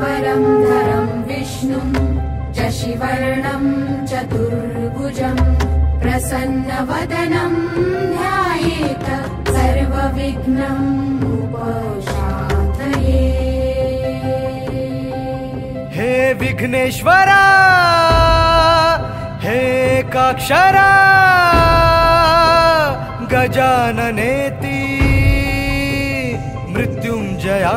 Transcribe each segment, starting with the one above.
परम्बरम् विष्णुम् जशिवर्णम् चतुर्भुजम् प्रसन्नवदनम् ध्यायेत सर्वविघ्नम् पशादये हे विघ्नेश्वरा हे काक्षरा गजाननेति मृत्युञ्जया।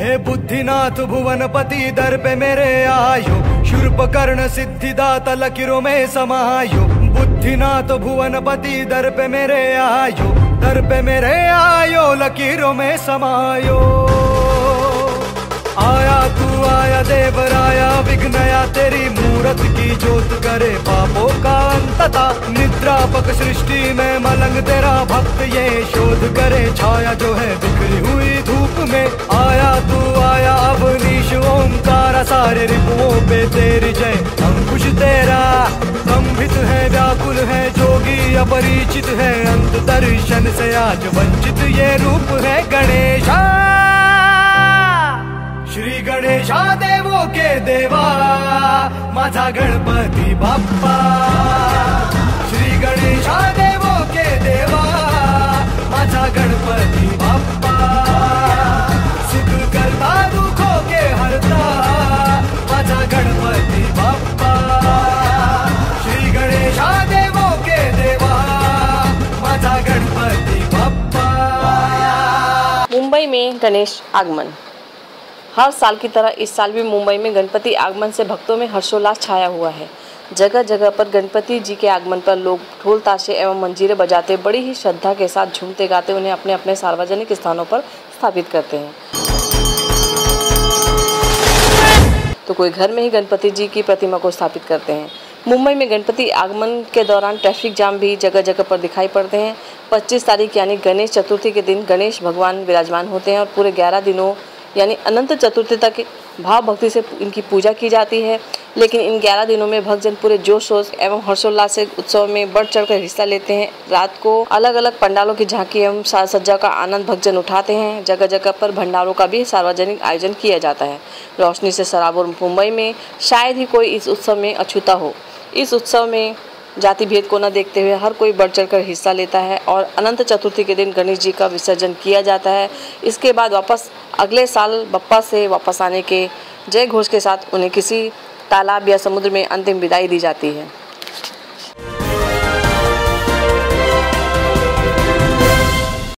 हे बुद्धिनाथ, भुवनपति, दर पे मेरे आयो। शूर्प कर्ण सिद्धिदात, लकीरों में समायो। बुद्धिनाथ, भुवनपति, दर पे मेरे आयो। दर पे मेरे आयो, लकीरों में समायो। आया तू, आया देवराया विघ्नया, तेरी मूरत की जोत करे पापों का अंतता। निद्रापक सृष्टि में मलंग तेरा भक्त, ये शोध करे, छाया जो है बिखरी हुई में आया, तू आया, अब नीश ओंकार, सारे रिपुओं पे तेरी जय। हम कुछ तेरा कंभित है, व्याकुल है, जोगी अपरिचित है। अंत दर्शन से आज वंचित ये रूप है गणेशा। श्री गणेशा देवो के देवा, माझा गणपति बाप्पा। मुंबई में गणेश आगमन। हर साल की तरह इस साल भी मुंबई में गणपति आगमन से भक्तों में हर्षोल्लास छाया हुआ है। जगह जगह पर गणपति जी के आगमन पर लोग ढोल ताशे एवं मंजीरे बजाते बड़ी ही श्रद्धा के साथ झूमते गाते उन्हें अपने अपने सार्वजनिक स्थानों पर स्थापित करते हैं। तो कोई घर में ही गणपति जी की प्रतिमा को स्थापित करते हैं। मुंबई में गणपति आगमन के दौरान ट्रैफ़िक जाम भी जगह जगह पर दिखाई पड़ते हैं। 25 तारीख यानी गणेश चतुर्थी के दिन गणेश भगवान विराजमान होते हैं और पूरे 11 दिनों यानी अनंत चतुर्थी तक भाव भक्ति से इनकी पूजा की जाती है। लेकिन इन 11 दिनों में भक्तजन पूरे जोश शोश एवं हर्षोल्लास से उत्सव में बढ़ चढ़ कर हिस्सा लेते हैं। रात को अलग अलग पंडालों की झांकी एवं साज सज्जा का आनंद भक्तजन उठाते हैं। जगह जगह पर भंडारों का भी सार्वजनिक आयोजन किया जाता है। रोशनी से शराब और मुंबई में शायद ही कोई इस उत्सव में अछूता हो। इस उत्सव में जाति भेद को न देखते हुए हर कोई बढ़ चढ़कर हिस्सा लेता है और अनंत चतुर्थी के दिन गणेश जी का विसर्जन किया जाता है। इसके बाद वापस अगले साल बप्पा से वापस आने के जय घोष के साथ उन्हें किसी तालाब या समुद्र में अंतिम विदाई दी जाती है।